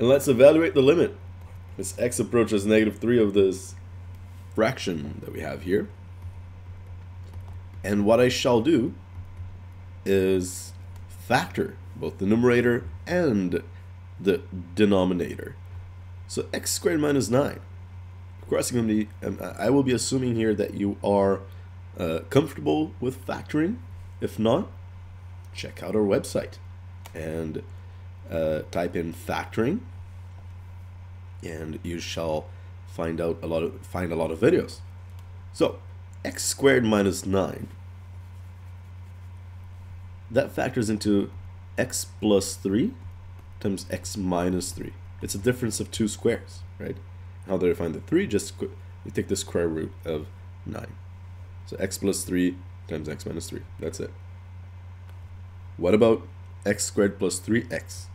And let's evaluate the limit. As x approaches negative 3 of this fraction that we have here. And what I shall do is factor both the numerator and the denominator. So x squared minus 9. Of course, be, um, I will be assuming here that you are uh, comfortable with factoring. If not, check out our website and uh, type in factoring and you shall find out a lot of find a lot of videos. So x squared minus 9 that factors into x plus 3 times x minus 3. It's a difference of two squares, right? How do I find the 3? Just we take the square root of 9. So x plus 3 times x minus 3. That's it. What about x squared plus 3x?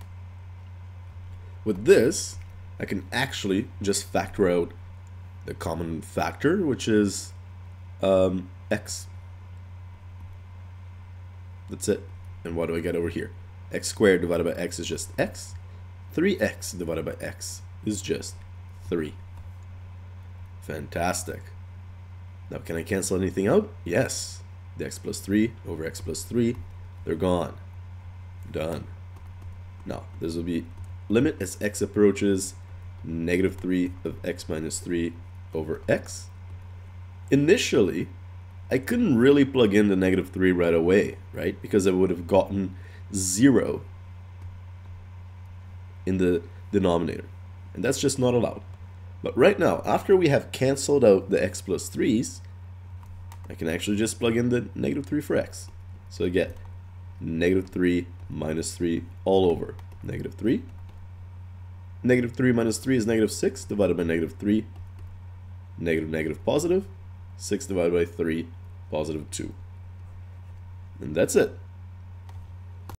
With this, I can actually just factor out the common factor, which is um, x. That's it. And what do I get over here? x squared divided by x is just x. 3x divided by x is just 3. Fantastic. Now, can I cancel anything out? Yes. The x plus 3 over x plus 3, they're gone. Done. Now, this will be limit as x approaches negative 3 of x minus 3 over x. Initially, I couldn't really plug in the negative 3 right away, right? Because I would have gotten 0 in the denominator. And that's just not allowed. But right now, after we have canceled out the x plus 3's, I can actually just plug in the negative 3 for x. So I get negative 3 minus 3 all over negative 3 Negative 3 minus 3 is negative 6 divided by negative 3. Negative, negative, positive. 6 divided by 3, positive 2. And that's it.